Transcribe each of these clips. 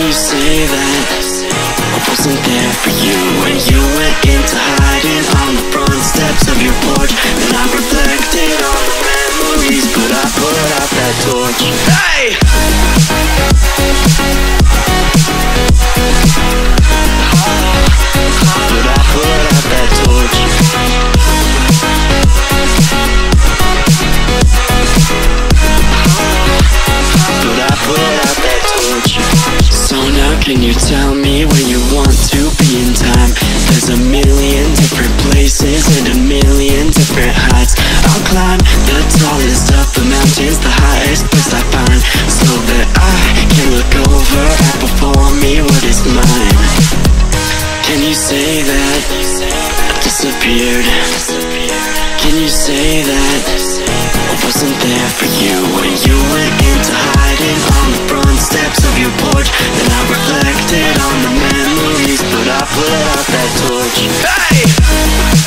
you say that I wasn't there for you When you went into hiding on the front steps of your porch And I reflected on the memories But I put out that torch Hey! Tallest of the mountains The highest place I find So that I can look over at before me what is mine Can you say that I disappeared? Can you say that I wasn't there for you when you went into hiding on the front steps of your porch? Then I reflected on the memories, but I put out that torch. Hey!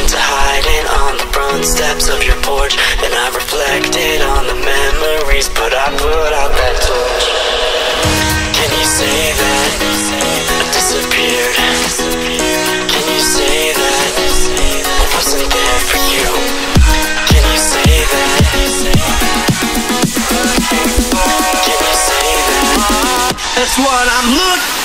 Into hiding on the front steps of your porch? And I reflected on the memories, but I put out that torch. Can you say that I disappeared? Can you say that I wasn't there for you? Can you say that? Can you say that? That's what I'm looking for.